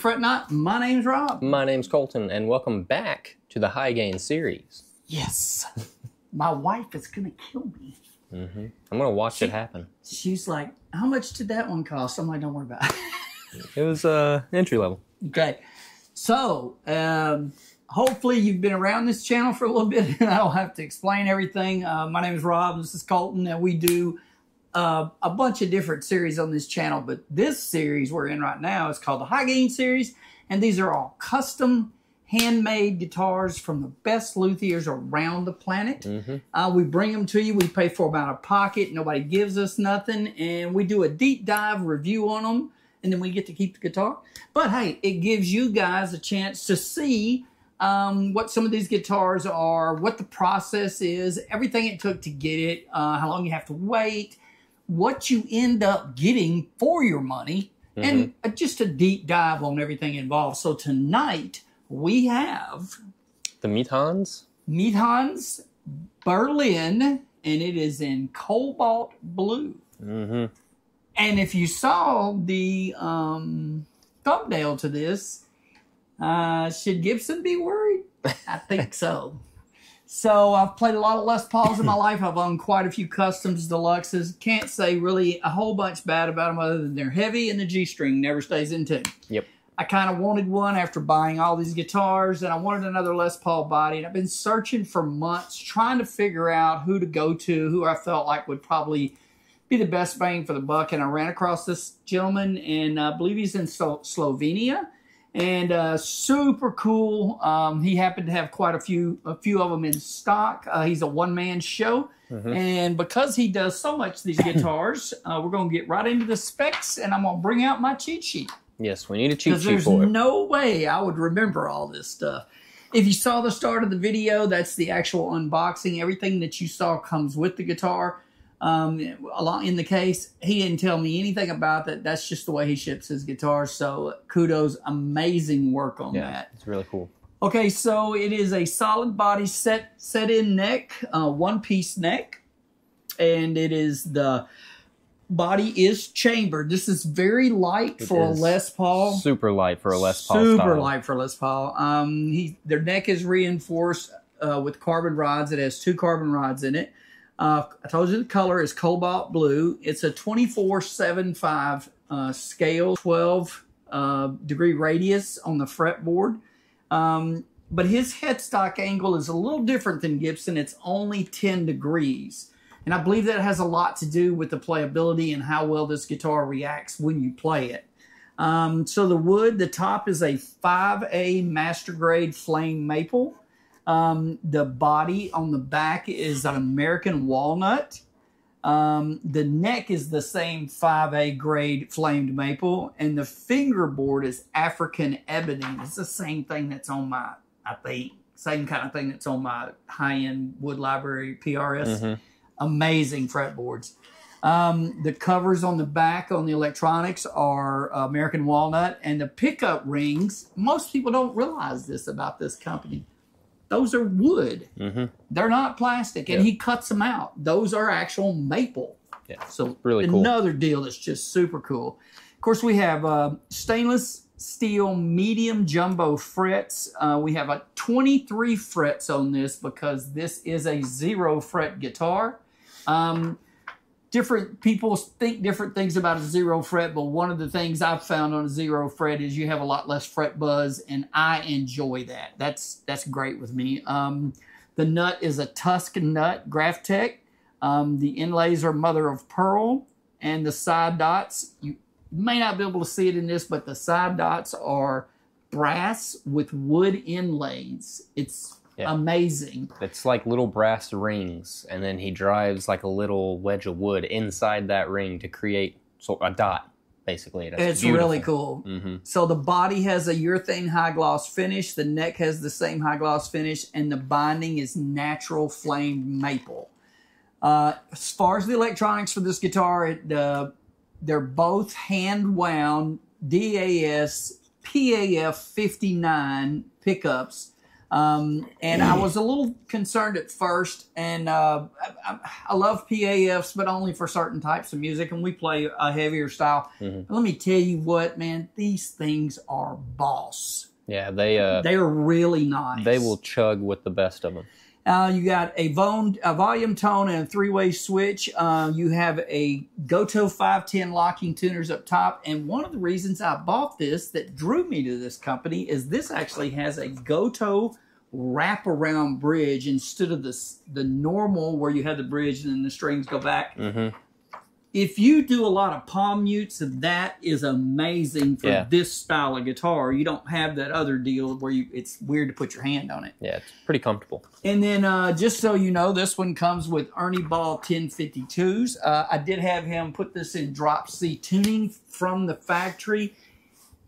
To Fret Not. My name's Rob. My name's Colton, and welcome back to the High Gain series. Yes. My wife is going to kill me. hmm I'm gonna watch it happen. She's like, How much did that one cost? I'm like, Don't worry about it. It was uh, entry level. okay. So, um, hopefully, you've been around this channel for a little bit and I don't have to explain everything. Uh, my name is Rob. This is Colton, and we do uh, a bunch of different series on this channel. But this series we're in right now is called the High Gain series, and these are all custom handmade guitars from the best luthiers around the planet. hmm Uh, we bring them to you. We pay for them out of pocket. Nobody gives us nothing. And we do a deep dive review on them. And then we get to keep the guitar. But hey, it gives you guys a chance to see um, what some of these guitars are, what the process is, everything it took to get it, uh, how long you have to wait, what you end up getting for your money, and uh, just a deep dive on everything involved. So tonight we have The Metons. Mithans Berlin, and it is in cobalt blue. hmm And if you saw the um, thumbnail to this, uh, should Gibson be worried? I think so. So I've played a lot of Les Pauls in my life. I've owned quite a few customs deluxes. Can't say really a whole bunch bad about them other than they're heavy and the G string never stays in tune. Yep. I kind of wanted one after buying all these guitars, and I wanted another Les Paul body. And I've been searching for months, trying to figure out who to go to, who I felt like would probably be the best bang for the buck. And I ran across this gentleman, and I believe he's in Slo- Slovenia, and uh, super cool. Um, he happened to have quite a few, a few of them in stock. Uh, he's a one man show. Mhm. And because he does so much these guitars, uh, we're going to get right into the specs, and I'm going to bring out my cheat sheet Yes, we need a cheat sheet there's no way I would remember all this stuff. If you saw the start of the video, that's the actual unboxing. Everything that you saw comes with the guitar. Um, along in the case, he didn't tell me anything about that. That's just the way he ships his guitars. So kudos, amazing work on yeah, that. it's really cool. Okay, so it is a solid body set set in neck, uh, one piece neck, and it is the body is chambered. This is very light It for a Les Paul. Super light for a Les Paul Super style. light for Les Paul. Um, he their neck is reinforced uh, with carbon rods. It has two carbon rods in it. Uh, I told you the color is cobalt blue. It's a 2475 uh, scale, 12 uh, degree radius on the fretboard. Um, but his headstock angle is a little different than Gibson. It's only 10 degrees. And I believe that has a lot to do with the playability and how well this guitar reacts when you play it. Um, so the wood, the top is a 5A master grade flame maple. Um, the body on the back is an American walnut. Um, the neck is the same 5A grade flamed maple, and the fingerboard is African ebony. It's the same thing that's on my, I think, same kind of thing that's on my high end wood library PRS Mhm. amazing fretboards. Um, the covers on the back on the electronics are American walnut, and the pickup rings. Most people don't realize this about this company. Those are wood. Mhm. They're not plastic, and Yeah. he cuts them out. Those are actual maple. Yeah, So really cool. another deal that's just super cool. Of course, we have uh, stainless steel medium jumbo frets. Uh, we have a 23 frets on this because this is a zero fret guitar. Um, different people think different things about a zero fret, but one of the things I've found on a zero fret is you have a lot less fret buzz, and I enjoy that. That's that's great with me. Um, the nut is a Tusq nut, Graph Tech. Um, the inlays are mother of pearl, and the side dots you may not be able to see it in this, but the side dots are brass with wood inlays. It's Yeah. amazing. It's like little brass rings, and then he drives like a little wedge of wood inside that ring to create so a dot, basically. That's it's beautiful. really cool. hmm So the body has a urethane high gloss finish. The neck has the same high gloss finish, and the binding is natural flamed maple. Uh, as far as the electronics for this guitar, it, uh, they're both hand wound DAS PAF 59 pickups. Um, and I was a little concerned at first, and uh, I, I, love PAFs, but only for certain types of music, and we play a heavier style. Mm-hmm. Let me tell you what, man, these things are boss. Yeah, they uh, they are really nice. They will chug with the best of them. Uh, you got a, vo- a, volume tone and a three-way switch. Uh, you have a Gotoh 510 locking tuners up top. And one of the reasons I bought this that drew me to this company is this actually has a Gotoh wraparound bridge instead of the, the normal where you have the bridge and then the strings go back. Mm-hmm if you do a lot of palm mutes, that is amazing for yeah. this style of guitar. You don't have that other deal where you it's weird to put your hand on it. Yeah, it's pretty comfortable. And then uh, just so you know, this one comes with Ernie Ball 1052s. Uh, I did have him put this in drop C tuning from the factory.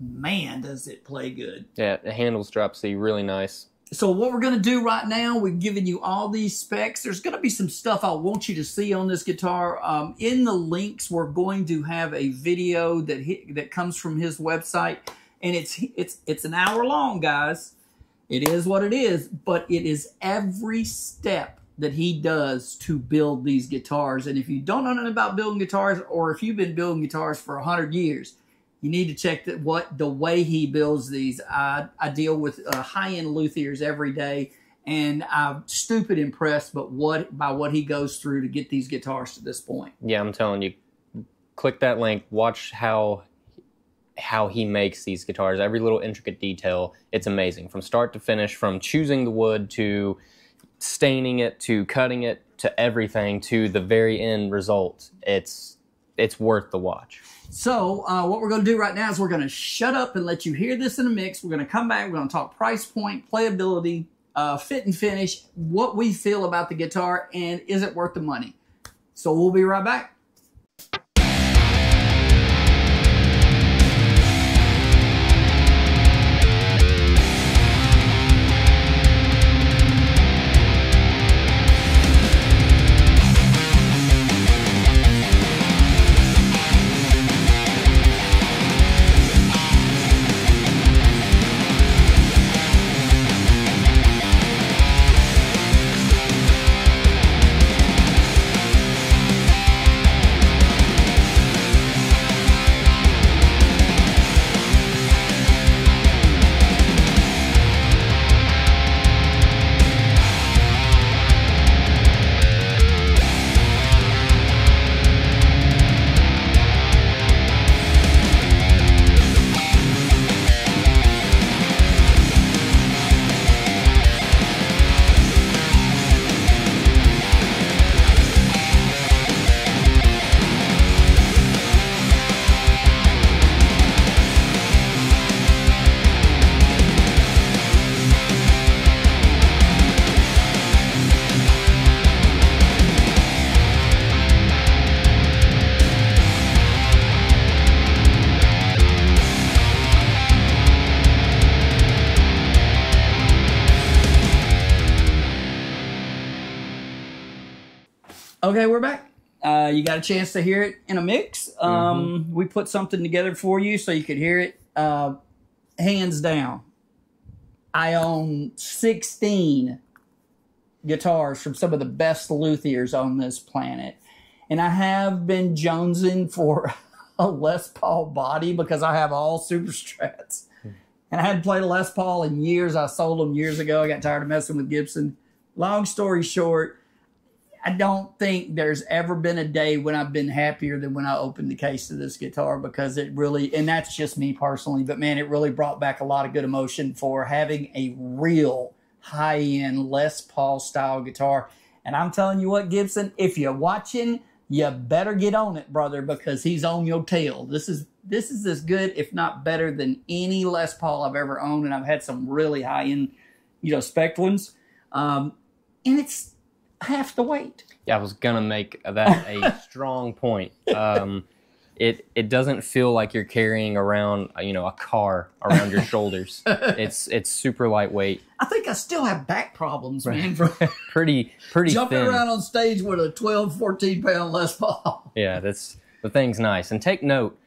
Man, does it play good. Yeah, it handles drop C really nice. So what we're going to do right now, we've given you all these specs. There's going to be some stuff I want you to see on this guitar. Um, in the links, we're going to have a video that that comes from his website, and it's it's it's an hour long, guys. It is what it is, but it is every step that he does to build these guitars. And if you don't know anything about building guitars, or if you've been building guitars for a hundred years, you need to check that what the way he builds these. I, I deal with uh, high end luthiers every day, and I'm stupid impressed, but what by what he goes through to get these guitars to this point. Yeah, I'm telling you, click that link. Watch how how he makes these guitars. Every little intricate detail, it's amazing from start to finish. From choosing the wood to staining it to cutting it to everything to the very end result. It's it's worth the watch. So uh, what we're going to do right now is we're going to shut up and let you hear this in a mix. We're going to come back. We're going to talk price point, playability, uh, fit and finish, what we feel about the guitar, and is it worth the money. So we'll be right back. Okay, we're back. Uh, you got a chance to hear it in a mix. Um, mm-hmm. We put something together for you so you could hear it. Uh, hands down, I own 16 guitars from some of the best luthiers on this planet. And I have been jonesing for a Les Paul body because I have all super strats. And I hadn't played a Les Paul in years. I sold them years ago. I got tired of messing with Gibson. Long story short, I don't think there's ever been a day when I've been happier than when I opened the case of this guitar because it really, and that's just me personally, but man, it really brought back a lot of good emotion for having a real high end Les Paul style guitar. And I'm telling you what, Gibson, if you're watching, you better get on it, brother, because he's on your tail. This is this is as good, if not better, than any Les Paul I've ever owned, and I've had some really high end, you know, spec ones. Um, and it's half the weight. Yeah, I was gonna make that a strong point. Um, it it doesn't feel like you're carrying around you know a car around your shoulders. It's it's super lightweight. I think I still have back problems, man. pretty pretty jumping thin. around on stage with a 12, 14 pound Les Paul. Yeah, that's the thing's nice. And take note,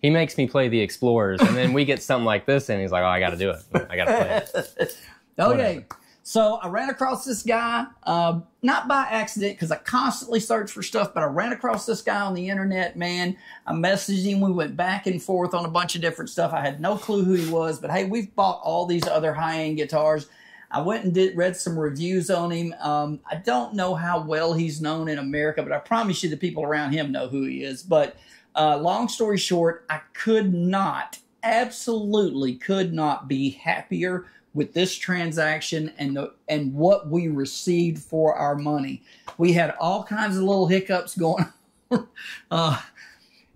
he makes me play the Explorers, and then we get something like this, and he's like, "Oh, I got to do it. I got to play it." okay. So I ran across this guy, uh, not by accident, because I constantly search for stuff, but I ran across this guy on the internet, man. I messaged him. We went back and forth on a bunch of different stuff. I had no clue who he was, but hey, we've bought all these other high end guitars. I went and did read some reviews on him. Um, I don't know how well he's known in America, but I promise you the people around him know who he is. But uh, long story short, I could not, absolutely could not be happier with this transaction and the and what we received for our money. We had all kinds of little hiccups going. uh,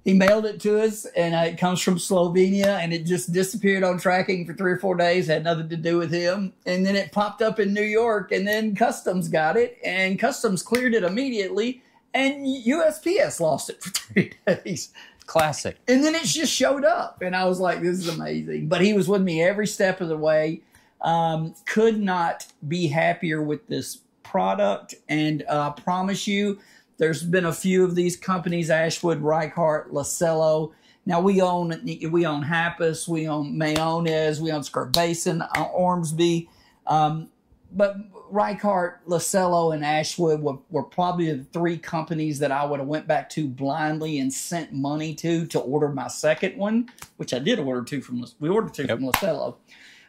he mailed it to us, and uh, it comes from Slovenia, and it just disappeared on tracking for three or four days. Had nothing to do with him, and then it popped up in New York, and then Customs got it, and Customs cleared it immediately, and USPS lost it for three days. Classic. And then it just showed up, and I was like, "This is amazing." But he was with me every step of the way. Um, could not be happier with this product, and uh, I promise you, there's been a few of these companies: Ashwood, Reichardt, Lasello. Now we own we own Hapas, we own Mayones, we own Skervesen, uh, Ormsby, um, but Reichardt, Lasello, and Ashwood were, were probably the three companies that I would have went back to blindly and sent money to to order my second one, which I did order two from. We ordered two Yep. from Lasello.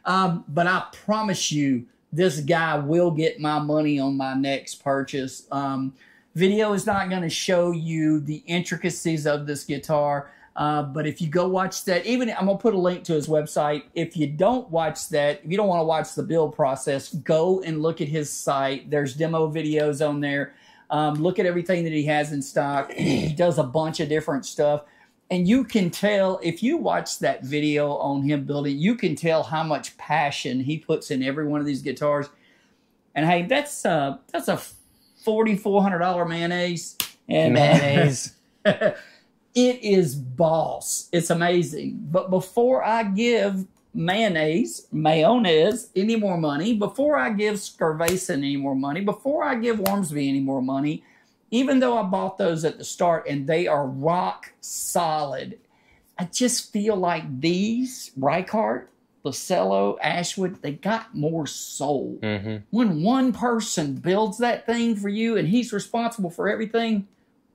Um, but I promise you, this guy will get my money on my next purchase. Um, video is not going to show you the intricacies of this guitar. Uh, but if you go watch that, even I'm gonna put a link to his website. If you don't watch that, if you don't want to watch the build process, go and look at his site. There's demo videos on there. Um, look at everything that he has in stock. he does a bunch of different stuff and you can tell if you watch that video on him building you can tell how much passion he puts in every one of these guitars. And hey that's uh that's a $4400 mayonnaise and uh, Mayonnaise. it is boss. It's amazing. But before i give mayonnaise mayonnaise any more money before i give Skervesen any more money before i give Ormsby any more money even though I bought those at the start and they are rock solid, I just feel like these Reichardt, Lasello, Ashwood, they got more soul. hmm When one person builds that thing for you and he's responsible for everything,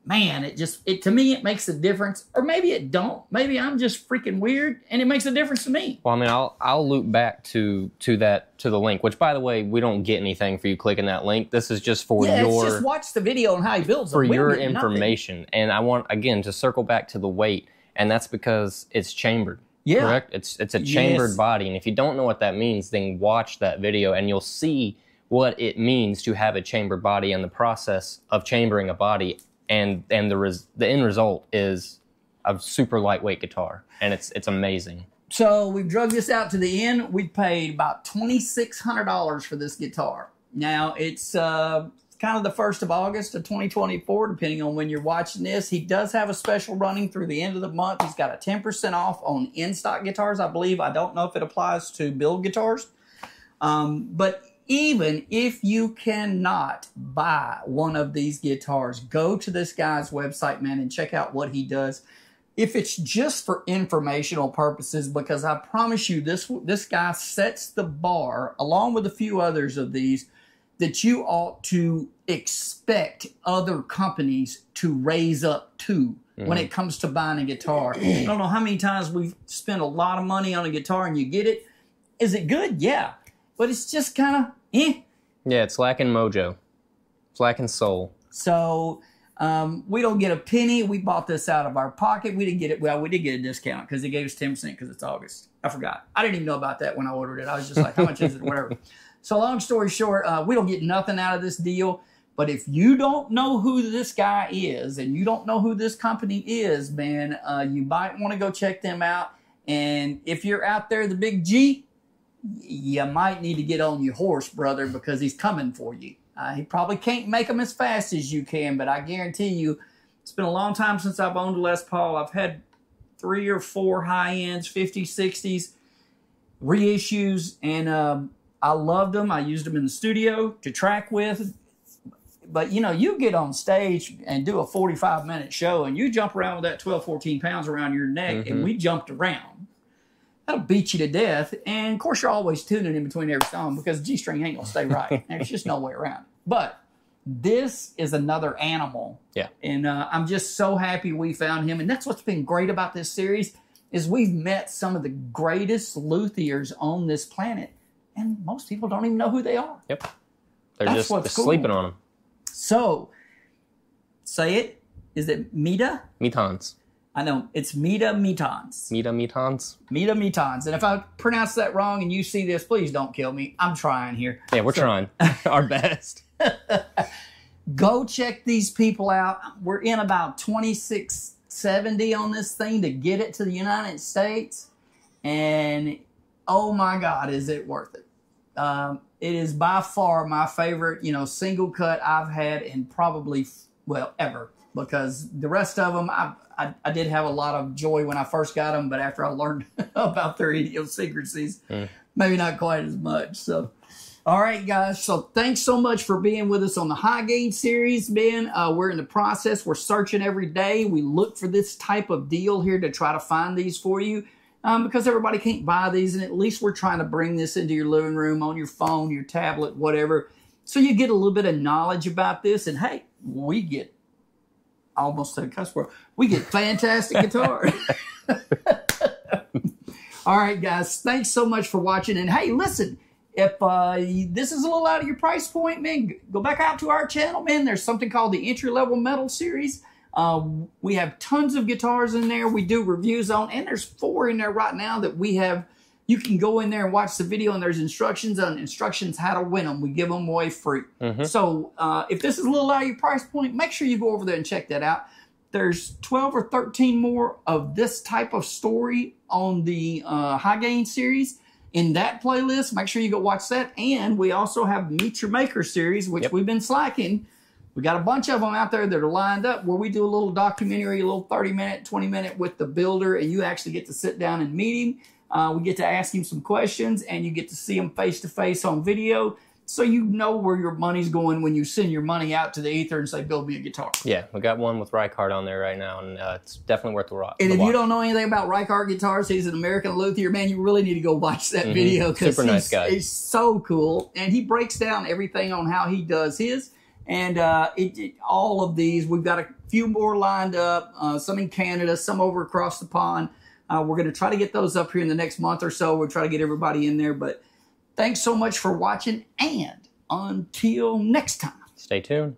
man, it just it to me it makes a difference. Or maybe it don't. Maybe I'm just freaking weird and it makes a difference to me. Well, I mean, I'll I'll loop back to to that to the link. Which, by the way, we don't get anything for you clicking that link. This is just for yeah, your just watch the video on how he builds for. Your get nothing. information. And I want again to circle back to the weight, and that's because it's chambered. Yeah. Correct. It's it's a chambered Yes. body, and if you don't know what that means, then watch that video, and you'll see what it means to have a chambered body and the process of chambering a body, and and the res, the end result is a super lightweight guitar, and it's it's amazing. So we've drug this out to the end. We paid about twenty six hundred dollars for this guitar. Now it's uh, kind of the first of August of twenty twenty four, depending on when you're watching this. He does have a special running through the end of the month. He's got a ten percent off on in stock guitars, I believe. I don't know if it applies to build guitars, um, but even if you cannot buy one of these guitars, go to this guy's website, man, and check out what he does. If it's just for informational purposes because i promise you this this guy sets the bar along with a few others of these that you ought to expect other companies to raise up to when it mm-hmm. comes to buying a guitar. I don't know how many times we've spent a lot of money on a guitar and you get it. Is it good? Yeah but it's just kind of eh Yeah, it's lacking mojo, it's lacking soul. So um, we don't get a penny. We bought this out of our pocket. We didn't get it. Well, we did get a discount because they gave us ten percent because it's August. I forgot. I didn't even know about that when I ordered it. I was just like, how much is it? Whatever. So long story short, uh, we don't get nothing out of this deal. But if you don't know who this guy is and you don't know who this company is, man, uh, you might want to go check them out. And if you're out there, the big G, you might need to get on your horse, brother, because he's coming for you. Uh, he probably can't make them as fast as you can, but I guarantee you, it's been a long time since I've owned a Les Paul. I've had three or four high ends, 50s, 60s, reissues, and um, I loved them. I used them in the studio to track with. But you know, you get on stage and do a 45 minute show and you jump around with that 12, 14 pounds around your neck, and we jumped around that'll beat you to death. And of course, you're always tuning in between every song because G string ain't gonna stay right. There's just no way around. it. But this is another animal. Yeah. And uh, I'm just so happy we found him. And that's what's been great about this series is we've met some of the greatest luthiers on this planet, and most people don't even know who they are. Yep. They're That's just what's just cool. sleeping on them. So, say it. Is it Mita? Metons. I know it's Mita Metons. Meta metons. Mita Metons. And if I pronounce that wrong and you see this, please don't kill me. I'm trying here. Yeah, we're So- trying our best. Go check these people out. We're in about 2670 on this thing to get it to the United States. And oh my God, is it worth it? Um, it is by far my favorite, you know, single cut I've had in probably, well, ever. Because the rest of them, I, I, I did have a lot of joy when I first got them, but after I learned about their idiosyncrasies, maybe not quite as much. So, all right, guys. So thanks so much for being with us on the high gain series, Ben. Uh, we're in the process. We're searching every day. We look for this type of deal here to try to find these for you. Um, because everybody can't buy these, and at least we're trying to bring this into your living room, on your phone, your tablet, whatever, so you get a little bit of knowledge about this. And hey, we get almost said cuss word. We get fantastic guitar. All right, guys. Thanks so much for watching. And hey, listen, if uh, this is a little out of your price point, man, go back out to our channel, man. There's something called the entry level metal series. Uh, we have tons of guitars in there. We do reviews on, and there's four in there right now that we have. You can go in there and watch the video, and there's instructions on instructions how to win them. We give them away free. So uh, if this is a little out of your price point, make sure you go over there and check that out. There's 12 or 13 more of this type of story on the uh, High Gain series in that playlist. Make sure you go watch that. And we also have Meet Your Maker series, which Yep. we've been slacking. We got a bunch of them out there that are lined up where we do a little documentary, a little 30 minute, 20 minute with the builder, and you actually get to sit down and meet him. Uh, we get to ask him some questions, and you get to see him face to face on video. So you know where your money's going when you send your money out to the ether and say, build me a guitar. Yeah, we got one with Reichardt on there right now, and uh, it's definitely worth the rock. And the if you don't know anything about Reichardt guitars, he's an American luthier. Man, you really need to go watch that video because Mm-hmm. Super nice he's, guy. he's so cool. And he breaks down everything on how he does his. And uh, it, it- all of these, we've got a few more lined up, uh, some in Canada, some over across the pond. Uh, we're going to try to get those up here in the next month or so. We'll try to get everybody in there. But thanks so much for watching. And until next time. Stay tuned.